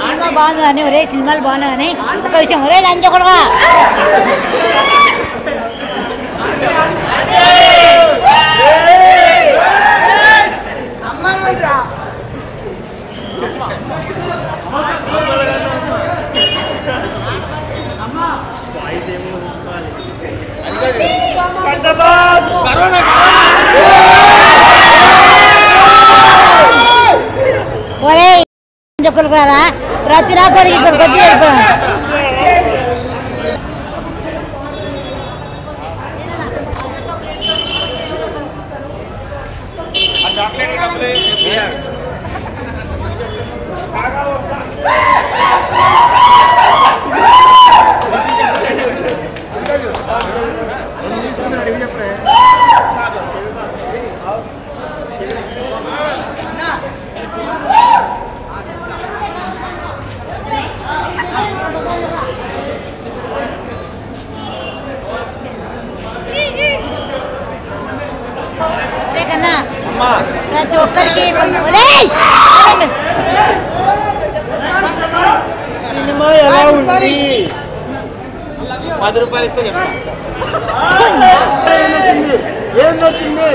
Cinema బాగుంది కానీ ఒరే సినిమాలు బాగున్నా కానీ ఒక విషయం ఒరే లంచకూడగా కరోనా ಕಲ್ಕೊಳಾರ ರಾತ್ರಿ ಹಾಕೋರಿಗೆ ಗೊಜ್ಜಿ ಹೇಳ್ಬೋದು Thank you. ప్రతి ఒక్కరికి! సినిమా ఎలా ఉంది? పది రూపాయలు ఇస్తే చెప్తా ఏం నచ్చింది? ఏం నచ్చింది?